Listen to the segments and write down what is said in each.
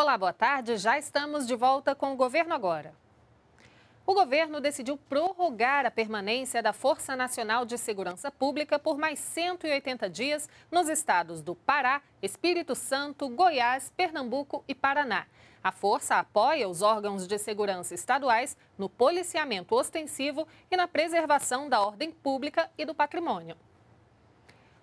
Olá, boa tarde. Já estamos de volta com o Governo Agora. O governo decidiu prorrogar a permanência da Força Nacional de Segurança Pública por mais 180 dias nos estados do Pará, Espírito Santo, Goiás, Pernambuco e Paraná. A força apoia os órgãos de segurança estaduais no policiamento ostensivo e na preservação da ordem pública e do patrimônio.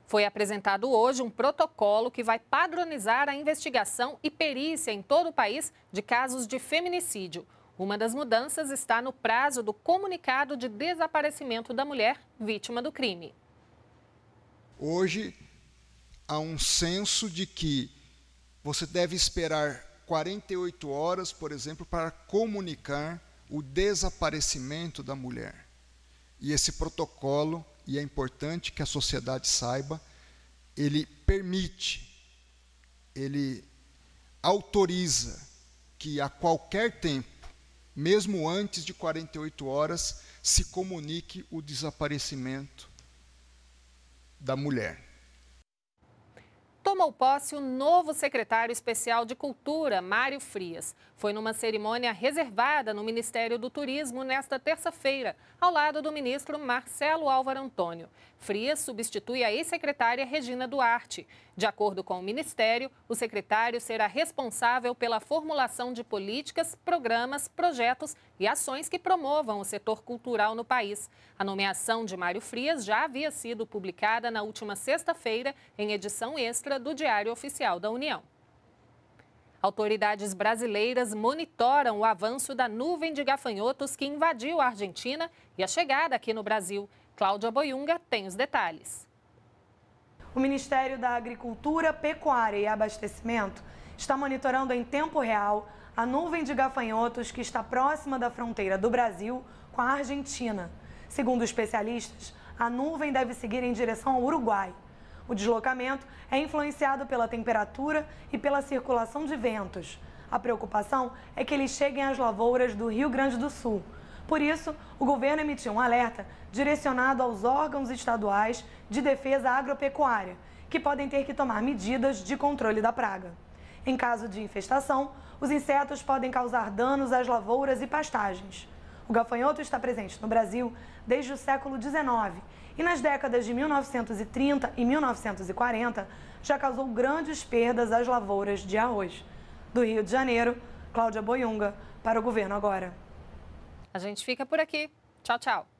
Foi apresentado hoje um protocolo que vai padronizar a investigação e perícia em todo o país de casos de feminicídio. Uma das mudanças está no prazo do comunicado de desaparecimento da mulher vítima do crime. Hoje há um senso de que você deve esperar 48 horas, por exemplo, para comunicar o desaparecimento da mulher. E esse protocolo e é importante que a sociedade saiba, ele permite, ele autoriza que a qualquer tempo, mesmo antes de 48 horas, se comunique o desaparecimento da mulher tomou posse o novo secretário especial de Cultura, Mário Frias. Foi numa cerimônia reservada no Ministério do Turismo nesta terça-feira, ao lado do ministro Marcelo Álvaro Antônio. Frias substitui a ex-secretária Regina Duarte. De acordo com o Ministério, o secretário será responsável pela formulação de políticas, programas, projetos e ações que promovam o setor cultural no país. A nomeação de Mário Frias já havia sido publicada na última sexta-feira em edição extra do Diário Oficial da União. Autoridades brasileiras monitoram o avanço da nuvem de gafanhotos que invadiu a Argentina e a chegada aqui no Brasil. Cláudia Boiunga tem os detalhes. O Ministério da Agricultura, Pecuária e Abastecimento está monitorando em tempo real a nuvem de gafanhotos que está próxima da fronteira do Brasil com a Argentina. Segundo especialistas, a nuvem deve seguir em direção ao Uruguai. O deslocamento é influenciado pela temperatura e pela circulação de ventos. A preocupação é que eles cheguem às lavouras do Rio Grande do Sul. Por isso, o governo emitiu um alerta direcionado aos órgãos estaduais de defesa agropecuária, que podem ter que tomar medidas de controle da praga. Em caso de infestação, os insetos podem causar danos às lavouras e pastagens. O gafanhoto está presente no Brasil desde o século XIX e nas décadas de 1930 e 1940 já causou grandes perdas às lavouras de arroz. Do Rio de Janeiro, Cláudia Boiunga, para o Governo Agora. A gente fica por aqui. Tchau, tchau.